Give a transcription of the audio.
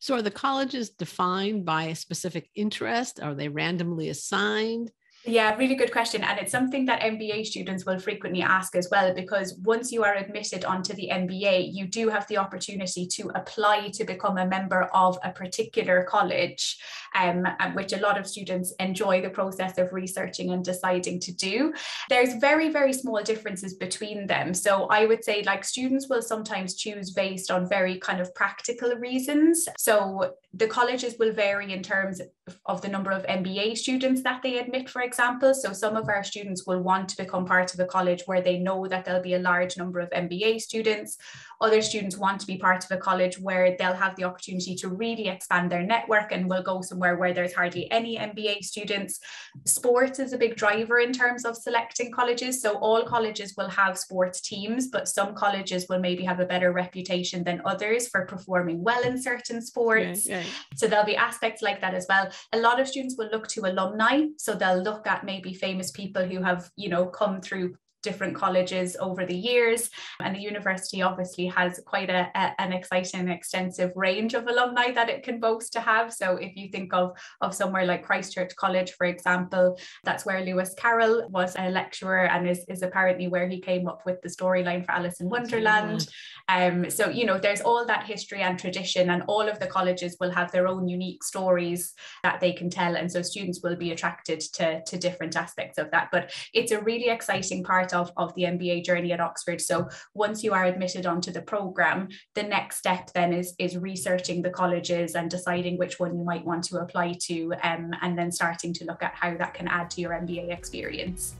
So, are the colleges defined by a specific interest? Are they randomly assigned? Yeah, really good question. And it's something that MBA students will frequently ask as well, because once you are admitted onto the MBA, you do have the opportunity to apply to become a member of a particular college, um, which a lot of students enjoy the process of researching and deciding to do. There's very, very small differences between them. So I would say, like, students will sometimes choose based on very kind of practical reasons. So the colleges will vary in terms of the number of MBA students that they admit, for example. So some of our students will want to become part of a college where they know that there'll be a large number of MBA students. Other students want to be part of a college where they'll have the opportunity to really expand their network and will go somewhere where there's hardly any MBA students. Sports is a big driver in terms of selecting colleges. So all colleges will have sports teams, but some colleges will maybe have a better reputation than others for performing well in certain sports. Right, right. So there'll be aspects like that as well. A lot of students will look to alumni. So they'll look at maybe famous people who have, you know, come through different colleges over the years. And the university obviously has quite a, a, an exciting, extensive range of alumni that it can boast to have. So if you think of, of somewhere like Christ Church College, for example, that's where Lewis Carroll was a lecturer and is, is apparently where he came up with the storyline for Alice in Wonderland. Um, so, you know, there's all that history and tradition, and all of the colleges will have their own unique stories that they can tell. And so students will be attracted to, to different aspects of that. But it's a really exciting part part of, of the MBA journey at Oxford. So once you are admitted onto the program, the next step then is, is researching the colleges and deciding which one you might want to apply to, um, and then starting to look at how that can add to your MBA experience.